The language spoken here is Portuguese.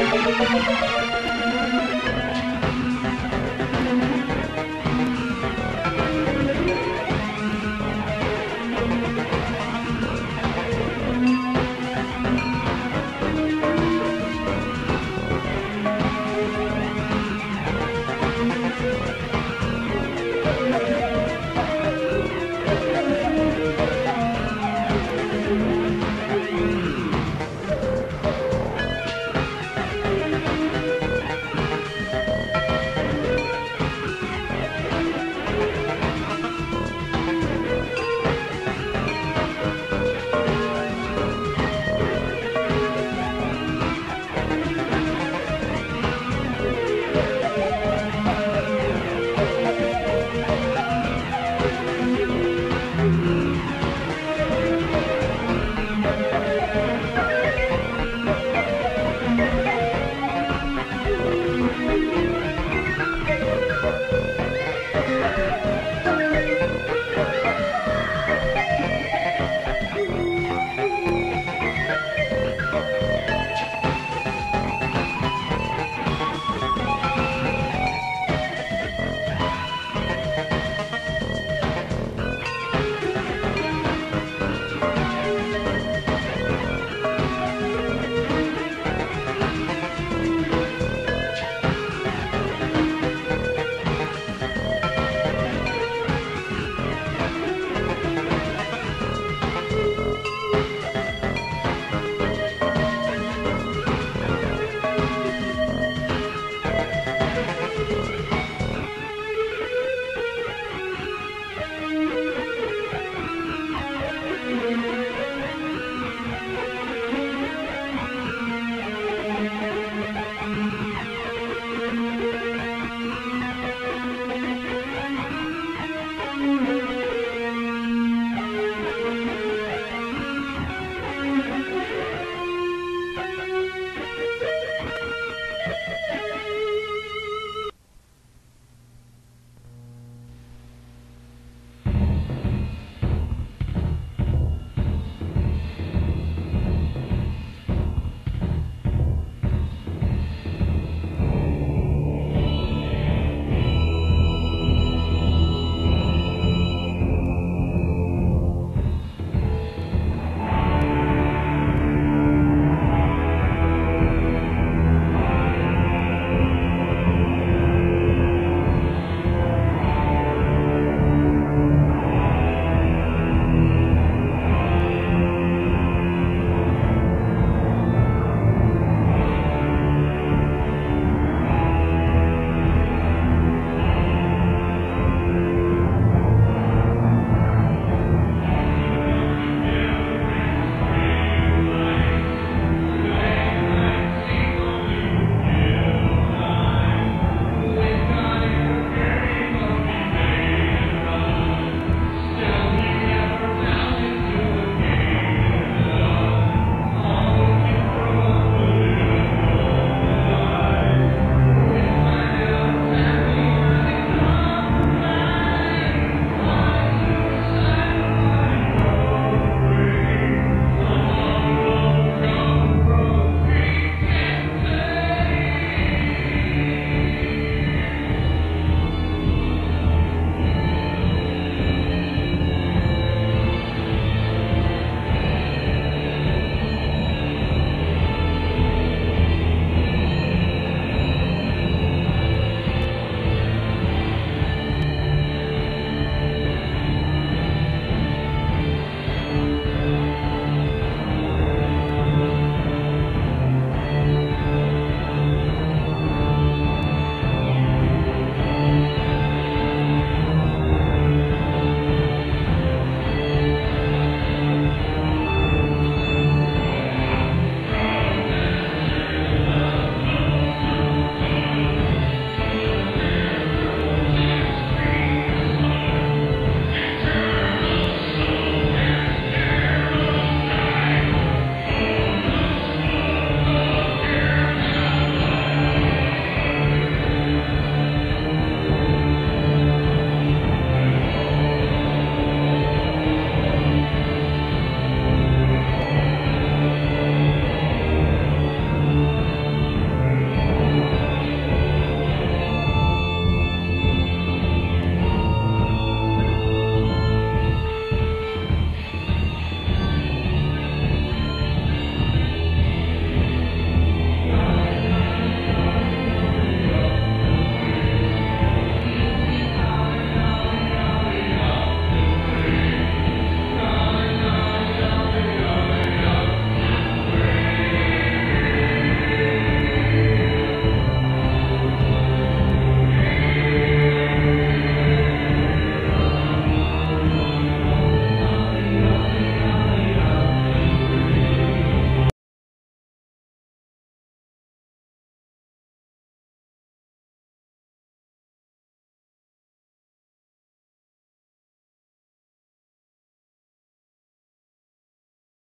Música